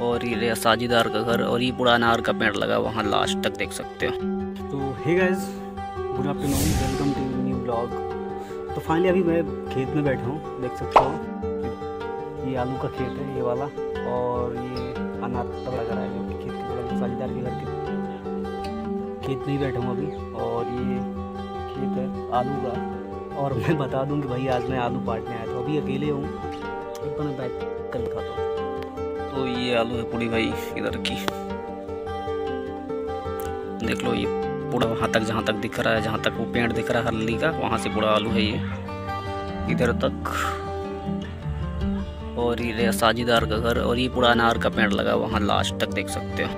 और ये साझीदार का घर और ये पूरा अनार का पेड़ लगा वहाँ लास्ट तक देख सकते हो। तो hey guys good afternoon welcome to new blog तो फाइनली अभी मैं खेत में बैठा हूँ, देख सकते हो। ये आलू का खेत है, ये वाला, और ये अनार का लगा रहा है खेत के साझीदार के घर के खेत में ही बैठा हूँ अभी। और ये खेत है आलू का। और मैं बता दूँ कि भाई, आज मैं आलू काटने आया था। अभी अकेले हूँ, एक बार मैं बैठ कर दिखाता हूँ। तो ये आलू है पूरी भाई, इधर की। देख लो ये पूरा वहाँ तक, जहाँ तक दिख रहा है, जहाँ तक वो पेड़ दिख रहा है हल्दी का, वहाँ से पूरा आलू है ये। इधर तक। और ये साझीदार का घर, और ये पूरा अनार का पेड़ लगा वहाँ लास्ट तक देख सकते हो।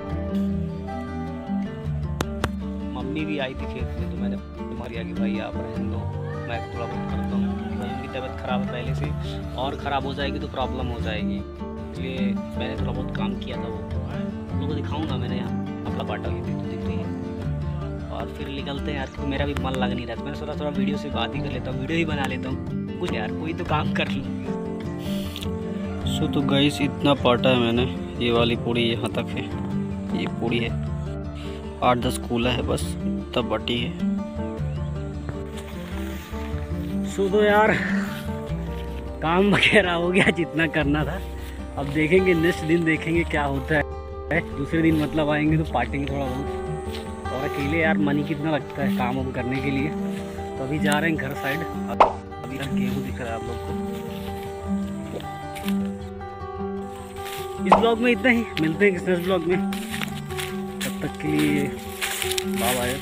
मम्मी भी आई थी खेत में तो मैंने तुम्हारी आ कि भाई आप रहने दो, मैं थोड़ा बहुत करता हूँ उनकी तबीयत ख़राब है पहले से, और ख़राब हो जाएगी तो प्रॉब्लम हो जाएगी। इसलिए मैंने थोड़ा बहुत काम किया था वो। लोगों को दिखाऊँगा मैंने यहाँ अपना पाटा की तो दिख रही है। और फिर निकलते हैं यार, क्योंकि मेरा भी मन लग नहीं रहा मैंने सोचा थोड़ा वीडियो से बात ही कर लेता हूँ वीडियो ही बना लेता हूँ। कुछ यार, कोई तो काम कर लो। सो तो गईस इतना पाटा है मैंने। ये वाली पूड़ी यहाँ तक है। ये पूड़ी है। आठ दस कूला है बस तब बटी है। सो तो यार, काम वगैरह हो गया जितना करना था। अब देखेंगे नेक्स्ट दिन देखेंगे क्या होता है। दूसरे दिन मतलब आएँगे तो पाटेंगे थोड़ा बहुत। और अकेले यार मनी कितना लगता है काम वाम करने के लिए। तो अभी जा रहे हैं घर साइड अभी गेहूँ दिख रहा है आप लोग को। इस ब्लॉग में इतना ही। मिलते हैं किस ब्लॉग में। तब तक के लिए बाय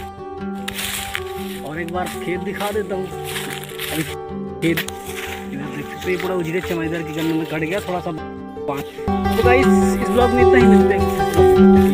और एक बार खेत दिखा देता हूँ। अभी खेत देख सकते पूरा उजड़े चमाइदार की गन्ने में कट गया। थोड़ा सा पाँच। तो गाइस इस ब्लॉग में इतना ही मिलते हैं।